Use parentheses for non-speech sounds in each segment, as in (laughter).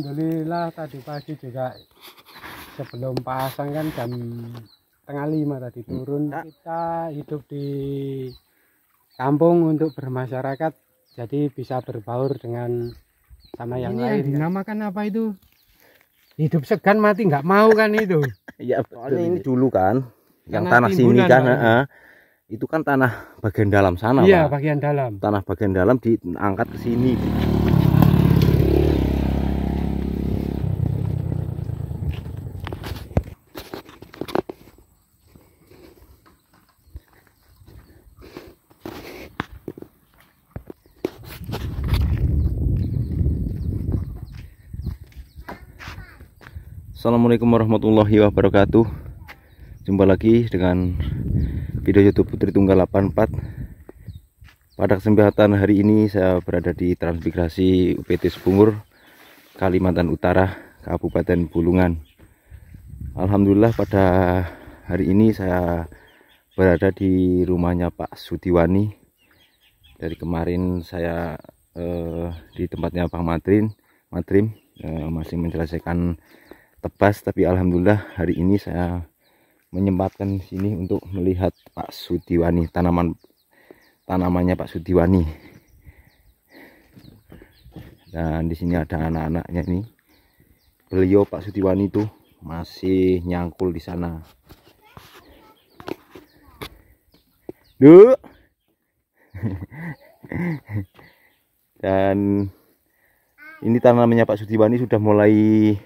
Alhamdulillah tadi pagi juga sebelum pasang kan jam tengah lima tadi turun Ya. kita hidup di kampung untuk bermasyarakat jadi bisa berbaur dengan sama yang Ini lain yang kan. dinamakan apa itu? hidup segan mati nggak mau kan itu (laughs) Iya, soalnya ini dulu kan yang Tanah tanah sini kan, heeh. itu kan tanah bagian dalam sana, iya Pak. bagian dalam Tanah bagian dalam diangkat ke sini. Assalamualaikum warahmatullahi wabarakatuh. Jumpa lagi dengan video youtube Putri Tunggal 84 Pada kesempatan hari ini saya berada di Transmigrasi UPT Sebungur Kalimantan Utara Kabupaten Bulungan. Alhamdulillah pada hari ini saya berada di rumahnya Pak Sudiwani. Dari kemarin saya eh, di tempatnya Pak Matrin Matrim eh, masih menyelesaikan tebas tapi alhamdulillah hari ini saya menyempatkan sini untuk melihat Pak Sudiwani tanaman tanamannya Pak Sudiwani dan di sini ada anak-anaknya ini. Beliau Pak Sudiwani itu masih nyangkul di sana. Duh. (laughs) dan ini tanamannya Pak Sudiwani sudah mulai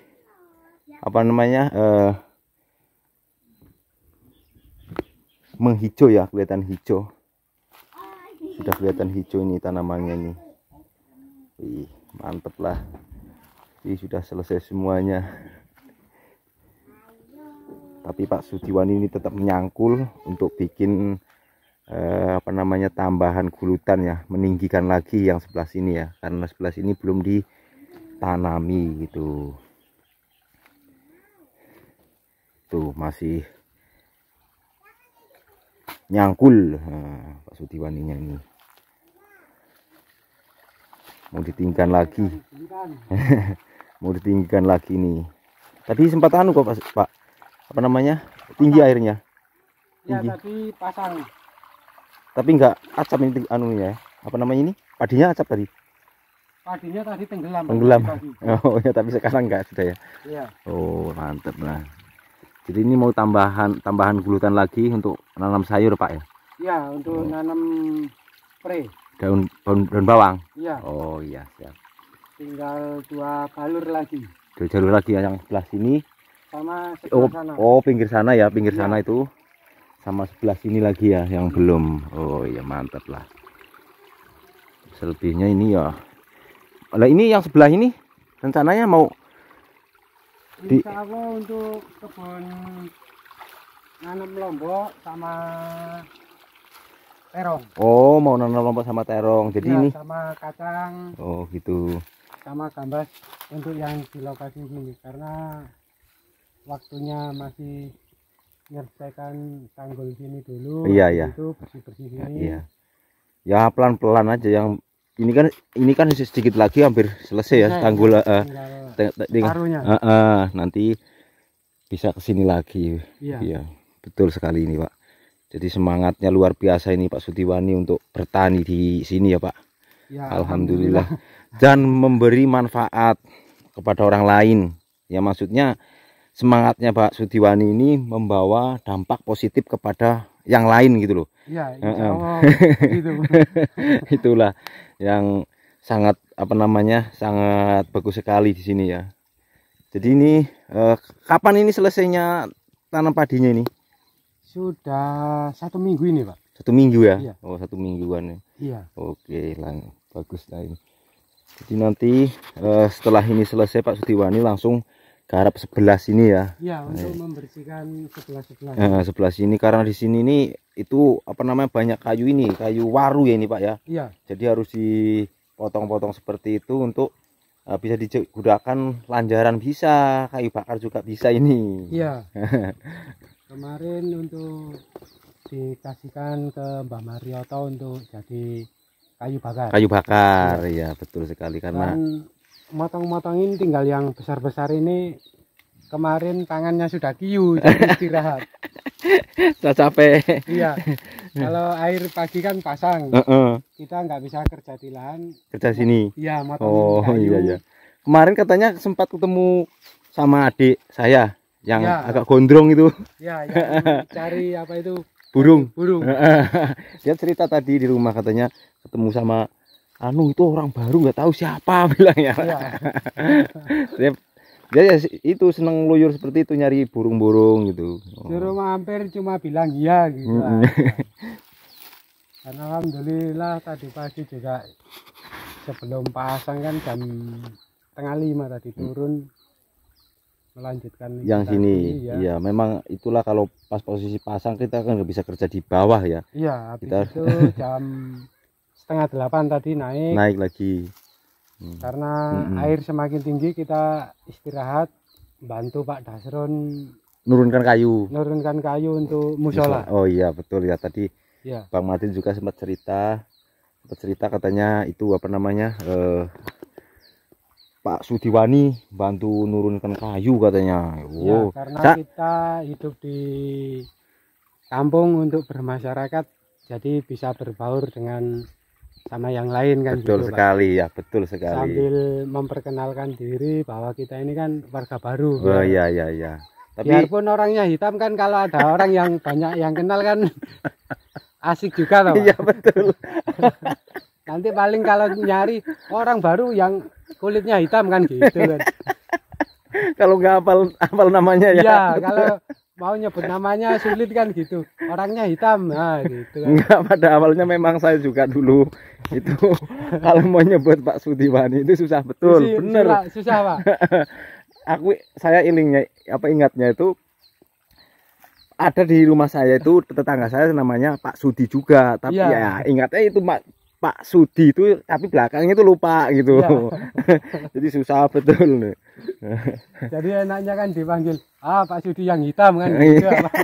apa namanya eh, menghijau ya kelihatan hijau. Sudah kelihatan hijau ini tanamannya ini. Wih, mantep lah. Ini sudah selesai semuanya. Tapi Pak Sudiwani ini tetap menyangkul untuk bikin eh, apa namanya tambahan gulutan ya. Meninggikan lagi yang sebelah sini ya. Karena sebelah sini belum ditanami gitu tuh masih nyangkul. Nah, Pak Sudiwaninya ini. Mau ditinggikan lagi. (laughs) Mau ditinggikan lagi nih tadi sempat anu kok Pak, Pak apa namanya? Tinggi airnya. Ya Tinggi. tapi pasang. Tapi enggak acap ini anunya ya. Apa namanya ini? Padinya acap tadi. Padinya tadi tenggelam. Tenggelam. (laughs) oh ya tapi sekarang enggak sudah ya? Iya. Oh mantep lah jadi ini mau tambahan tambahan gulutan lagi untuk nanam sayur Pak ya? Iya untuk Oh. nanam pre. Daun daun, daun bawang? Iya. Oh iya siap. Tinggal dua balur lagi. Dua jalur lagi ya, yang sebelah sini? Sama oh, sebelah sana. oh pinggir sana ya pinggir Iya. sana itu. Sama sebelah sini lagi ya yang belum. Oh iya mantap lah. Selebihnya ini ya. Lah ini yang sebelah ini rencananya mau di- Insya Allah untuk kebun nanam lombok sama terong. Oh mau nanam lompok sama terong. Jadi Ya, ini sama kacang. Oh gitu. Sama gambas untuk yang di lokasi ini karena waktunya masih menyelesaikan tanggul sini dulu Iya, iya. itu bersih bersih Ya, sini iya. Ya pelan pelan aja yang ini kan ini kan sedikit lagi hampir selesai ya tanggul paruhnya Eh, eh, nanti bisa ke sini lagi iya Iya, betul sekali ini Pak. Jadi semangatnya luar biasa ini Pak Sudiwani untuk bertani di sini ya Pak. Ya, Alhamdulillah. Dan memberi manfaat kepada orang lain. Ya maksudnya semangatnya Pak Sudiwani ini membawa dampak positif kepada yang lain gitu loh. Insya. Allah (laughs) gitu. Itulah yang sangat apa namanya sangat bagus sekali di sini ya. Jadi ini eh, kapan ini selesainya tanam padinya ini? Sudah satu minggu ini, Pak. Satu minggu ya? Iya. Oh satu mingguan ya. Iya. Oke lah bagus lah ini. Jadi nanti eh, setelah ini selesai Pak Sudiwani langsung garap sebelah sini ya. Iya, untuk membersihkan sebelah-sebelah. Eh, sebelah sini karena di sini ini itu apa namanya banyak kayu ini, kayu waru ya ini Pak ya. Iya, Jadi harus dipotong-potong seperti itu untuk eh, bisa digunakan lanjaran bisa, kayu bakar juga bisa ini. iya. (laughs) Kemarin untuk dikasihkan ke Mbah Marioto untuk jadi kayu bakar. Kayu bakar ya betul sekali karena Dan motong-motongin tinggal yang besar-besar ini kemarin tangannya sudah kiu jadi (laughs) istirahat. Sudah capek. iya. Kalau air pagi kan pasang, Heeh. kita nggak bisa kerja di lahan. Kerja sini. Iya, motongin Oh kayu. iya iya. Kemarin katanya sempat ketemu sama adik saya yang Ya. agak gondrong itu Iya, yang (laughs) cari apa itu burung. burung. Dia cerita tadi di rumah katanya ketemu sama anu itu orang baru nggak tahu siapa (laughs) bilangnya. Iya. (laughs) dia, dia ya itu seneng luyur seperti itu nyari burung-burung gitu. Oh. Suruh mampir cuma bilang iya gitu. Mm-mm. (laughs) Dan alhamdulillah tadi pagi juga sebelum pasang kan jam tengah lima tadi turun melanjutkan yang sini ya. ya memang itulah kalau pas posisi pasang kita kan nggak bisa kerja di bawah ya Iya, Kita- itu jam setengah delapan tadi naik. Naik lagi. Hmm. karena Mm-mm. air semakin tinggi kita istirahat bantu Pak Dasron nurunkan kayu. menurunkan kayu untuk musola. oh iya betul ya. Tadi Ya, Bang Martin juga sempat cerita sempat cerita katanya itu apa namanya eh, Pak Sudiwani bantu nurunkan kayu katanya. Ya, oh karena Sa- kita hidup di kampung untuk bermasyarakat, jadi bisa berbaur dengan sama yang lain kan betul gitu, Pak. sekali ya betul sekali Sambil memperkenalkan diri bahwa kita ini kan warga baru. oh ya. iya iya iya tapi Biarpun orangnya hitam kan kalau ada orang yang (laughs) banyak yang kenal kan asik juga Pak. iya betul (laughs) Nanti paling kalau nyari orang baru yang kulitnya hitam kan gitu kan. (laughs) kalau nggak hafal hafal namanya ya Iya, kalau mau nyebut namanya sulit kan gitu. Orangnya hitam, nah gitu kan. Enggak pada awalnya memang saya juga dulu itu (laughs) kalau mau nyebut Pak Sudiwani itu susah betul Susi- bener Susah, susah Pak. (laughs) aku saya ilingnya apa ingatnya itu ada di rumah saya itu tetangga saya namanya Pak Sudi juga tapi Iya. ya ingatnya itu Pak Pak Sudi itu tapi belakangnya itu lupa gitu Iya. (laughs) jadi susah betul nih Jadi enaknya kan dipanggil, ah Pak Sudi yang hitam kan Iya. gitu Pak.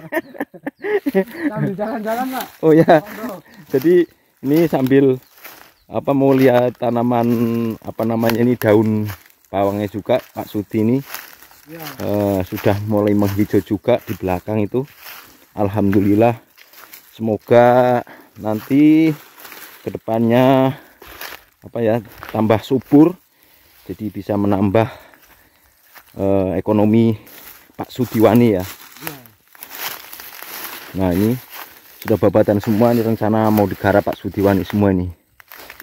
Sambil jalan-jalan Pak. oh ya Monggo. jadi ini sambil apa mau lihat tanaman apa namanya ini daun bawangnya juga Pak Sudi ini Ya, eh, sudah mulai menghijau juga di belakang itu Alhamdulillah semoga nanti ke depannya apa ya tambah subur jadi bisa menambah eh, ekonomi Pak Sudiwani ya. Nah ini sudah babatan semua ini rencana mau digarap Pak Sudiwani semua ini.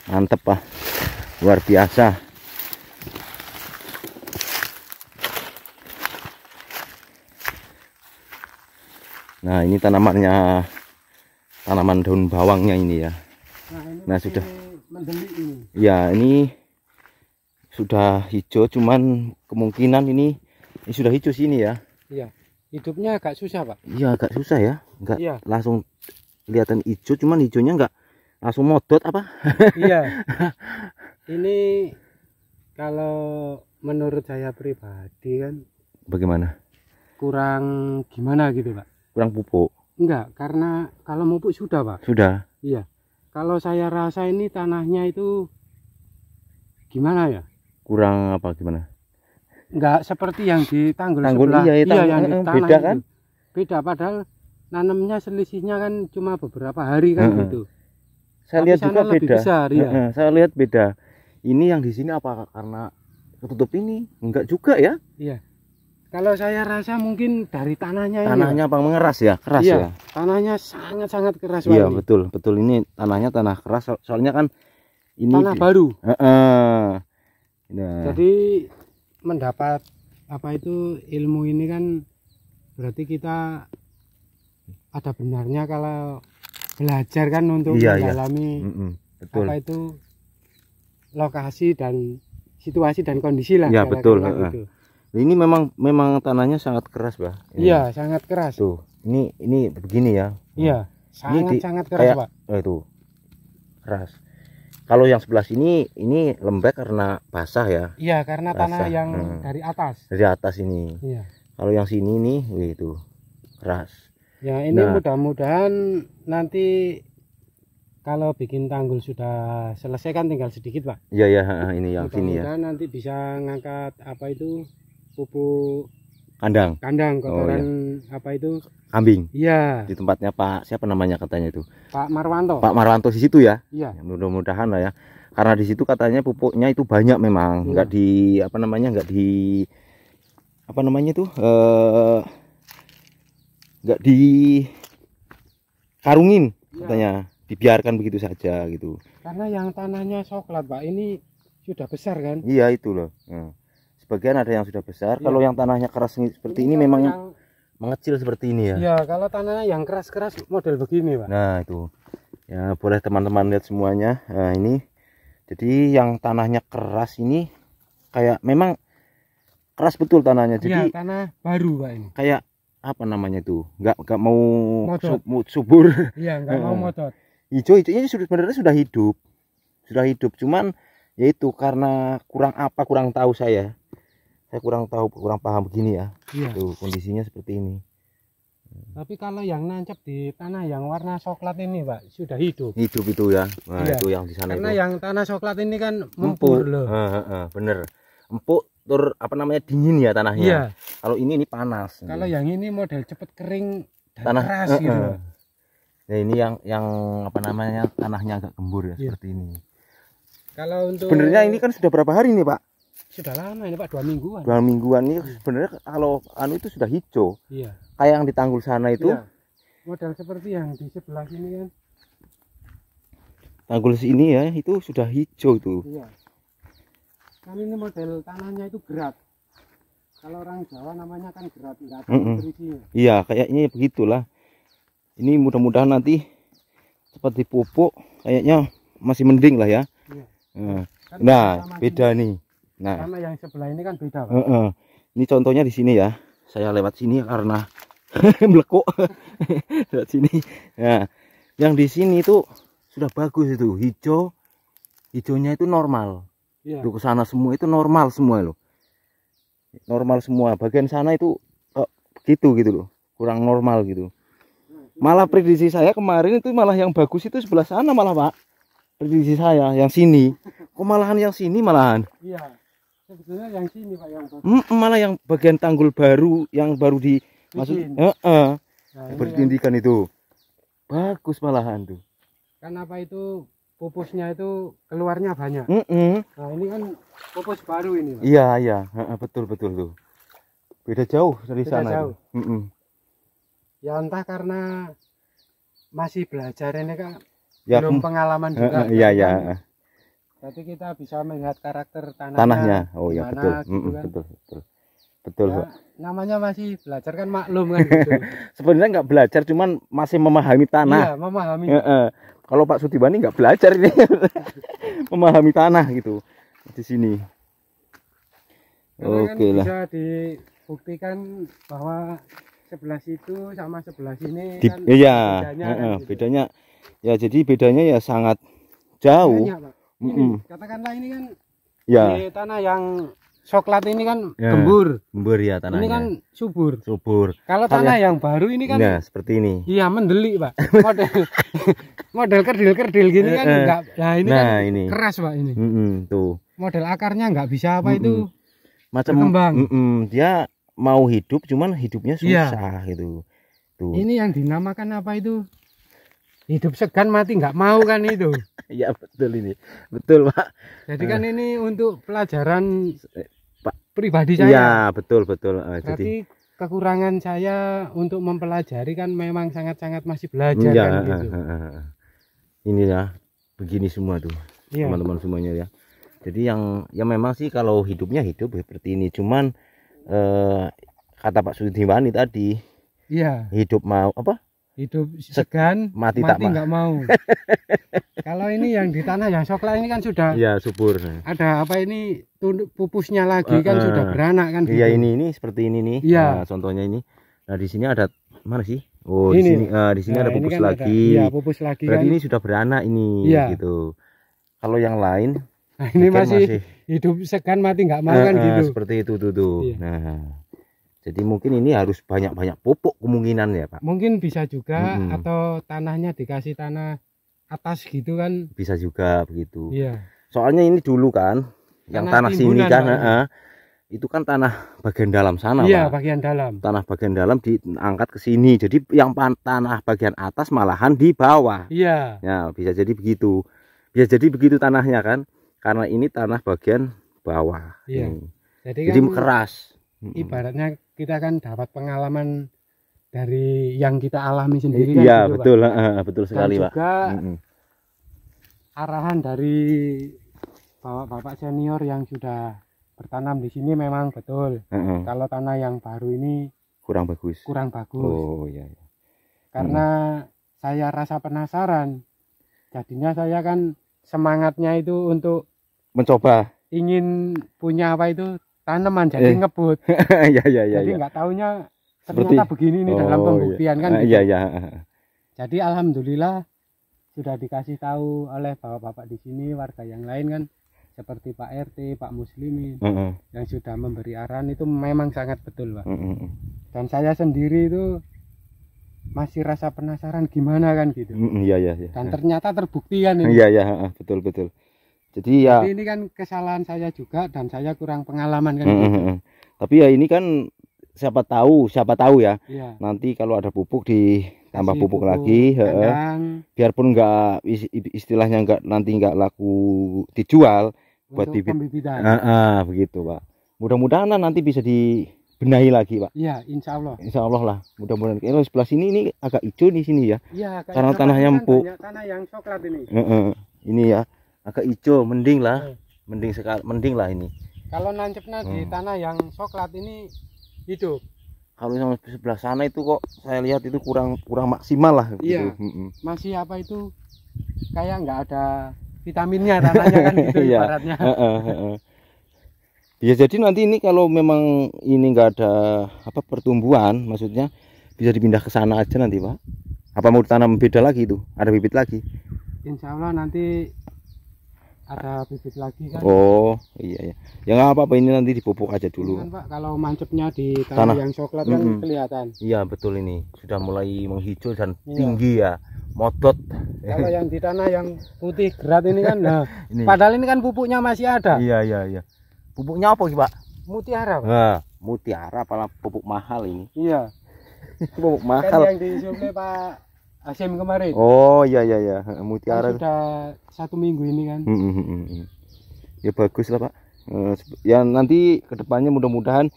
Mantep Pak. Luar biasa. Nah ini tanamannya tanaman daun bawangnya ini ya Nah, sudah. mendelik ini. ya ini sudah hijau cuman kemungkinan ini, ini sudah hijau sini ya Iya. Hidupnya agak susah, Pak. iya agak susah ya enggak Iya. langsung kelihatan hijau cuman hijaunya enggak langsung modot apa iya. (laughs) Ini kalau menurut saya pribadi kan bagaimana kurang gimana gitu, Pak. kurang pupuk Enggak, karena kalau mupuk sudah, Pak. sudah Iya. Kalau saya rasa ini tanahnya itu gimana ya? kurang apa gimana Enggak seperti yang di tanggul, Tanggul, sebelah. iya, iya, tanggul, yang di eh, tanah beda itu. kan? Beda padahal nanamnya selisihnya kan cuma beberapa hari kan Heeh. gitu. saya Tapi lihat juga beda besar, iya. Heeh, saya lihat beda ini yang di sini apa karena ketutup ini enggak juga ya Kalau saya rasa mungkin dari tanahnya ini. tanahnya apa mengeras ya keras Iya. ya. Tanahnya sangat-sangat keras iya ini. betul betul ini tanahnya tanah keras so- soalnya kan ini Tanah di- baru. Heeh. nah Jadi mendapat apa itu ilmu ini kan berarti kita ada benarnya kalau belajar kan untuk Iya, iya. mendalami mm-mm, betul apa itu lokasi dan situasi dan kondisi lah. Iya, betul, gitu. Ini memang memang tanahnya sangat keras bah Iya, sangat keras. tuh ini ini begini ya Iya, Ini di- sangat-sangat keras, kayak- Pak. oh itu keras kalau yang sebelah sini ini lembek karena basah ya Iya, karena tanah Basah, yang hmm. dari atas. dari atas ini Iya. kalau yang sini nih wih, itu keras Ya, ini Nah. mudah-mudahan nanti kalau bikin tanggul sudah selesai kan tinggal sedikit pak Iya ya, ha, ini yang sini ya. Nanti bisa ngangkat apa itu pupuk Kandang kandang Oh, kotoran apa itu kambing iya di tempatnya Pak siapa namanya katanya itu? Pak Marwanto Pak Marwanto di situ ya. iya Ya, mudah-mudahan lah ya. Karena di situ katanya pupuknya itu banyak memang, Iya. nggak di apa namanya, nggak di apa namanya itu eh nggak di karungin Iya. katanya, dibiarkan begitu saja gitu. karena yang tanahnya coklat pak ini sudah besar kan Iya itu loh. Nah, sebagian ada yang sudah besar. Iya. Kalau yang tanahnya keras ini- seperti ini, kalau memang yang- mengecil seperti ini ya. Iya, kalau tanahnya yang keras-keras model begini, Pak. Nah itu ya boleh teman-teman lihat semuanya. Nah ini jadi yang tanahnya keras ini kayak memang keras betul tanahnya. Iya, Jadi tanah baru, Pak ini. kayak apa namanya itu nggak nggak mau sub- subur Iya, nggak mau (laughs) Heeh. motot. hijau hijaunya sudah sebenarnya sudah hidup sudah hidup cuman yaitu karena kurang apa kurang tahu saya saya kurang tahu kurang paham begini ya Iya. tuh kondisinya seperti ini Tapi kalau yang nancap di tanah yang warna coklat ini, Pak, sudah hidup. hidup itu ya nah Iya. itu yang di sana Karena itu yang tanah coklat ini kan mempur loh. Heeh, heeh, bener empuk tur apa namanya dingin ya tanahnya Iya. kalau ini ini panas Kalau yang ini model cepet kering dan tanah keras gitu. Pak. Nah, ini yang yang apa namanya tanahnya agak gembur ya Iya. seperti ini Kalau untuk sebenarnya ini kan sudah berapa hari nih pak sudah lama ini, Pak, dua mingguan. dua mingguan ini Iya. sebenarnya kalau anu itu sudah hijau Iya. kayak yang di tanggul sana itu Iya. Model seperti yang di sebelah sini kan. tanggul sini ya itu sudah hijau tuh Iya. Kan ini model tanahnya itu gerat. Kalau orang Jawa namanya kan gerat, enggak ada Mm-mm. berisinya. iya kayaknya begitulah ini mudah-mudahan nanti cepat dipupuk kayaknya masih mending lah ya Iya. Nah, Kan nah beda sini. nih nah Sama yang sebelah ini kan beda, Pak. Heeh. Ini contohnya di sini ya. Saya lewat sini karena (laughs) melekuk (laughs) lewat sini. Nah, yang di sini itu sudah bagus itu hijau. Hijaunya itu normal. Iya. Ke sana semua itu normal semua loh. Normal semua. Bagian sana itu kok gitu gitu loh. Kurang normal gitu. Malah prediksi saya kemarin itu malah yang bagus itu sebelah sana malah Pak. Prediksi saya yang sini. Kok malahan yang sini malahan? Iya. Sebetulnya yang sini, Pak, yang bagus. Mm, malah yang bagian tanggul baru yang baru di maksud Bikin. Heeh, Nah, kan, bertindikan itu bagus malahan tuh kan apa itu pupusnya itu keluarnya banyak. Mm-mm. Nah, ini kan pupus baru ini, Pak. iya iya Heeh, betul betul tuh beda jauh dari Beda sana jauh. itu. Mm-mm. Ya entah karena masih belajar ini kan ya belum mm, pengalaman juga. iya iya kan, heeh. Jadi kita bisa melihat karakter tanahnya. tanahnya oh ya gimana betul gitu kan. betul betul betul Ya, namanya masih belajar kan maklum kan gitu. (laughs) sebenarnya nggak belajar cuman masih memahami tanah Iya, memahami. Heeh. kalau Pak Sudibani nggak belajar ini (laughs) memahami tanah gitu di sini kan oke lah bisa dibuktikan bahwa sebelah situ sama sebelah sini Di, kan iya, bedanya heeh, kan gitu. bedanya ya jadi bedanya ya sangat jauh. Banyak, Pak. Ini, Mm-mm. katakanlah ini kan Ya, di tanah yang coklat ini kan Ya, gembur. gembur ya tanahnya. Ini kan subur. subur. Kalau tanah yang baru ini kan Nah, seperti ini. iya mendelik, Pak. (laughs) Model (laughs) model kerdil-kerdil gini kan Eh, eh. enggak. Nah, ini nah, kan ini. keras, Pak ini. Mm-mm, tuh. Model akarnya enggak bisa apa Mm-mm. itu. Macam Berkembang. mm-mm, dia mau hidup cuman hidupnya Iya. susah gitu. Tuh. Ini yang dinamakan apa itu? Hidup segan mati nggak mau kan itu. (laughs) Ya betul ini. Betul, Pak. Jadi kan ini untuk pelajaran Eh, Pak. pribadi saya. Iya, betul betul. Eh, jadi kekurangan saya untuk mempelajari kan memang sangat-sangat masih belajar Iya, kan eh, gitu. eh, eh, eh. ini ya begini semua tuh. Iya. teman-teman semuanya ya. Jadi yang ya memang sih kalau hidupnya hidup seperti ini, cuman eh, kata Pak Sudiwani tadi Iya, hidup mau apa? Hidup segan mati tak mau. nggak mau. (laughs) Kalau ini yang di tanah yang coklat ini kan sudah Iya subur. ada apa ini tunduk pupusnya lagi Eh, kan eh. sudah beranak kan Iya gitu. ini ini seperti ini nih. Iya. Nah, contohnya ini. Nah di sini ada mana sih? Oh Ini. di sini eh, di sini Nah, ada pupus kan ada- lagi. Iya, pupus lagi Berarti kan. ini sudah beranak ini Iya. gitu. Kalau yang lain Nah, ini mungkin masih, hidup segan mati nggak mau kan Eh, eh, gitu. Seperti itu tuh tuh. Iya. Nah. Jadi mungkin ini harus banyak-banyak pupuk kemungkinan ya Pak. Mungkin bisa juga Mm-mm. atau tanahnya dikasih tanah atas gitu kan? Bisa juga begitu. Iya. Soalnya ini dulu kan yang Tanah tanah sini kan heeh, itu kan tanah bagian dalam sana iya Pak. bagian dalam. Tanah bagian dalam diangkat ke sini. Jadi yang tanah bagian atas malahan di bawah. Iya. Ya bisa jadi begitu. Bisa jadi begitu tanahnya kan karena ini tanah bagian bawah Iya. Jadi, jadi kan keras. Ibaratnya kita kan dapat pengalaman dari yang kita alami sendiri kan iya Pak. betul. Heeh, betul dan sekali pak. juga arahan dari bapak-bapak senior yang sudah bertanam di sini memang betul. Heeh, kalau tanah yang baru ini kurang bagus. kurang bagus. Oh iya iya. karena saya rasa penasaran. Jadinya saya kan semangatnya itu untuk mencoba. ingin punya apa itu tanaman jadi Eh. ngebut. (laughs) Iya iya iya jadi iya. nggak taunya Seperti- ternyata begini nih dalam Oh, pembuktian kan Ah, gitu. iya iya. Jadi alhamdulillah sudah dikasih tahu oleh bapak-bapak di sini warga yang lain kan seperti Pak RT, Pak Muslimin Heeh, yang sudah memberi arahan itu memang sangat betul Pak. Heeh, dan saya sendiri itu masih rasa penasaran gimana kan gitu. Iya iya iya. Dan ternyata terbukti kan ini. Iya iya betul betul jadi ya Jadi ini kan kesalahan saya juga dan saya kurang pengalaman kan gitu. heeh. tapi ya ini kan siapa tahu siapa tahu ya Iya. nanti kalau ada pupuk ditambah Kasih pupuk, lagi kandang biarpun nggak is- istilahnya nggak nanti nggak laku dijual buat untuk bibit. pembibitan. ah, ah, begitu pak mudah-mudahan nanti bisa dibenahi lagi pak Iya, insya Allah. Insya Allah lah mudah-mudahan kalau sebelah sini ini agak hijau di sini ya Iya, Karena tanahnya kan empuk. Tanah yang coklat ini. Heeh. ini ya agak hijau mending lah Eh. mending sekali mending lah ini Kalau nancepnya di Hmm. tanah yang coklat ini hidup. kalau yang sebelah sana itu kok saya lihat itu kurang kurang maksimal lah Iya. gitu. Masih apa itu? Kayak nggak ada vitaminnya tanahnya kan gitu (laughs) Iya. ibaratnya. Ya jadi nanti ini kalau memang ini nggak ada apa pertumbuhan, maksudnya bisa dipindah ke sana aja nanti pak. Apa mau ditanam beda lagi itu? Ada bibit lagi? Insya Allah nanti ada bibit lagi kan. Oh iya ya. Ya nggak apa-apa ini nanti dipupuk aja dulu. Kan, Pak, kalau mancepnya di tanah, Tanah. yang coklat kan Mm-mm. kelihatan. Iya betul ini sudah mulai menghijau dan Iya. tinggi ya, motot. Kalau yang di tanah yang putih gerat ini kan, (laughs) nah, Ini. padahal ini kan pupuknya masih ada. Iya iya iya. Pupuknya apa sih pak? Mutiara, Pak. Nah, mutiara apalah pupuk mahal ini. Iya. (laughs) Pupuk Kan mahal. yang disuplai Pak Hasim kemarin. Oh iya iya iya, Kan mutiara. sudah satu minggu ini kan. Mm, mm, mm, mm. Ya bagus lah pak. Eh, ya nanti ke depannya mudah-mudahan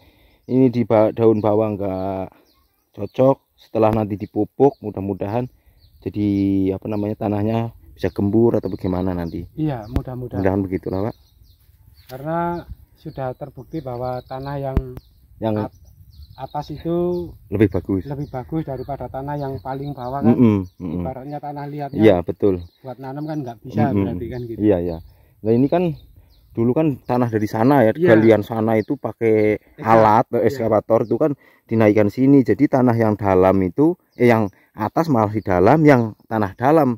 ini di daun bawang nggak cocok. Setelah nanti dipupuk, mudah-mudahan jadi apa namanya tanahnya bisa gembur atau bagaimana nanti. Iya, mudah-mudahan. Mudahan begitulah pak. Karena sudah terbukti bahwa tanah yang Yang atas itu lebih bagus. lebih bagus daripada tanah yang paling bawah kan. Mm, mm, mm, mm. Ibaratnya tanah liatnya Iya betul. buat nanam kan nggak bisa Mm, mm. berarti kan gitu. Iya ya. Nah ini kan dulu kan tanah dari sana ya, Iya. galian sana itu pakai Eka- alat eh, iya. itu kan dinaikkan sini. Jadi tanah yang dalam itu eh yang atas malah di dalam, yang tanah dalam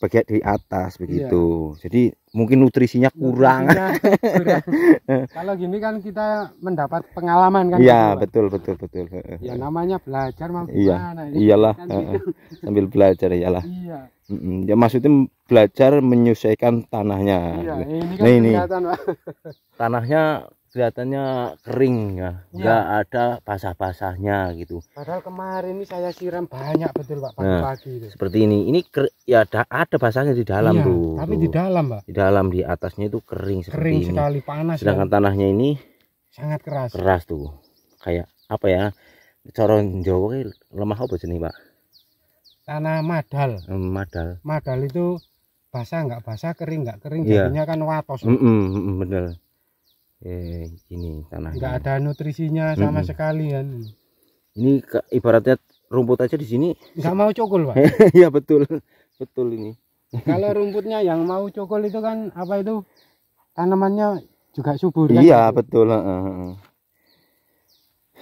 bagian di atas begitu. Jadi mungkin nutrisinya kurang. Nutrisinya kurang. (laughs) Kalau gini kan kita mendapat pengalaman kan. Iya Pak. betul betul betul. Ya namanya belajar mau Iya, gimana? Iyalah Kan heeh. gitu. sambil belajar iyalah. Iya. Ya maksudnya belajar menyesuaikan tanahnya. Iya, ini kan Nah, ini. Pak. tanahnya kelihatannya kering ya Iya. nggak ada basah-basahnya gitu Padahal kemarin ini saya siram banyak betul Pak Nah. pagi-pagi itu. seperti ini ini ker- ya ada ada basahnya di dalam Iya, tuh Tapi tuh. di dalam, Pak. di dalam di atasnya itu kering seperti Kering ini sekali panas. sedangkan ya. tanahnya ini sangat keras. keras tuh kayak apa ya coron Jawa lemah apa jenis pak Tanah madal. Hmm, madal Madal itu basah nggak basah, kering nggak kering, Iya. jadinya kan watos. Mm-mm, mm-mm, bener eh ini tanahnya Nggak ada nutrisinya sama Mm-mm. sekali kan. ini ke- ibaratnya rumput aja di sini Nggak mau cokol, Pak. (laughs) ya betul betul ini Kalau rumputnya yang mau cokol itu kan apa itu tanamannya juga subur kan. iya gitu. betul heeh.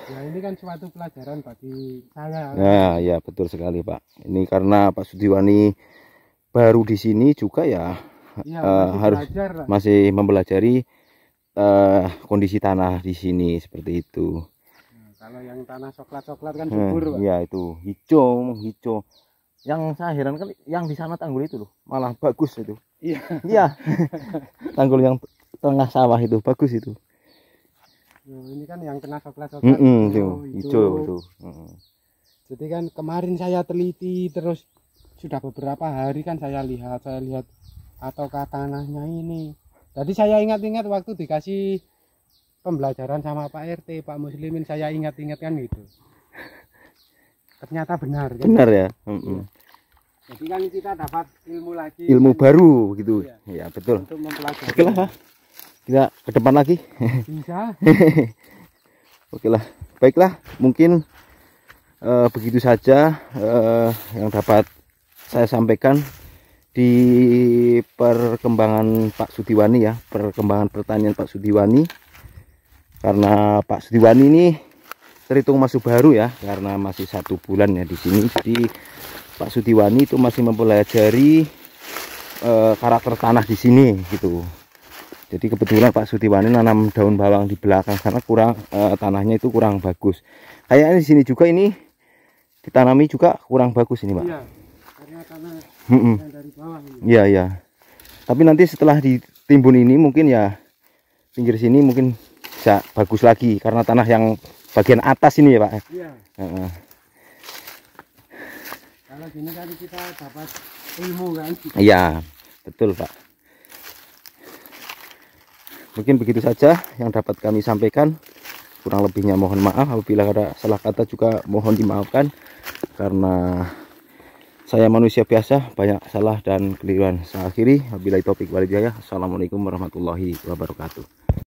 Ya ini kan suatu pelajaran bagi saya. Nah, ya betul sekali Pak. Ini karena Pak Sudiwani baru di sini juga ya Iya, eh, masih harus- belajar, masih mempelajari eh, kondisi tanah di sini seperti itu. Nah, kalau yang tanah coklat-coklat kan Nah, subur, Pak. ya itu. Hijau, hijau. yang saya heran kan yang di sana tanggul itu loh. Malah bagus itu. Iya. Iya. (laughs) Tanggul yang tengah sawah itu bagus itu. Nah, ini kan yang kena coklat coklat Mm-mm, tuh, hijau. Itu. Mm. jadi kan kemarin saya teliti terus sudah beberapa hari kan saya lihat saya lihat ataukah tanahnya ini jadi saya ingat-ingat waktu dikasih pembelajaran sama Pak RT Pak Muslimin saya ingat-ingat kan gitu. Ternyata benar kan benar ya. Mm-mm. jadi kan kita dapat ilmu lagi. Ilmu kan, baru gitu. Iya. ya betul. Untuk mempelajari. Oke lah Pak. kita ke depan lagi. Bisa. (laughs) Oke lah. Baiklah mungkin eh, begitu saja eh, yang dapat saya sampaikan di perkembangan Pak Sudiwani ya perkembangan pertanian Pak Sudiwani. Karena Pak Sudiwani ini terhitung masih baru ya karena masih satu bulan ya di sini. Jadi Pak Sudiwani itu masih mempelajari eh, karakter tanah di sini gitu. Jadi kebetulan Pak Sudiwani nanam daun bawang di belakang karena kurang eh, tanahnya itu kurang bagus. Kayaknya di sini juga ini ditanami juga kurang bagus ini Pak. Iya karena tanah Yang dari bawah ini Iya iya. Tapi nanti setelah ditimbun ini mungkin ya pinggir sini mungkin bisa bagus lagi karena tanah yang bagian atas ini ya Pak. iya Heeh. kalau gini kan kita dapat ilmu kan Iya betul Pak. Mungkin begitu saja yang dapat kami sampaikan. Kurang lebihnya mohon maaf apabila ada salah kata juga mohon dimaafkan karena saya manusia biasa banyak salah dan keliruan. Saya akhiri wabillahi taufik walhidayah. Assalamualaikum warahmatullahi wabarakatuh.